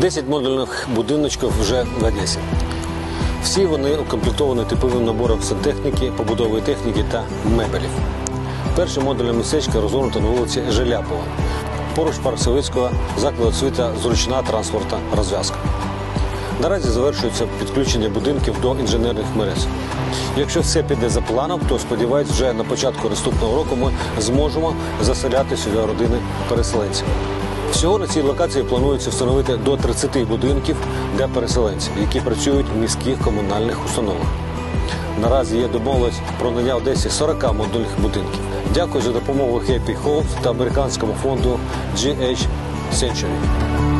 Десять модульних будиночків вже в Одесі. Всі вони укомплектовані типовим набором сантехніки, побудової техніки та мебелів. Перше модульне містечко розгорнуто на вулиці Желяпова. Поруч парк Савицького заклад освіти зручна транспортна розв'язка. Наразі завершується підключення будинків до інженерних мереж. Якщо все піде за планом, то сподіваюсь, вже на початку наступного року ми зможемо заселяти сюди родини переселенців. Всього на цій локації планується встановити до 30 будинків для переселенців, які працюють в міських комунальних установах. Наразі є домовленість про надання Одесі 40 модульних будинків. Дякую за допомогу Happy Homes та американському фонду GH Century.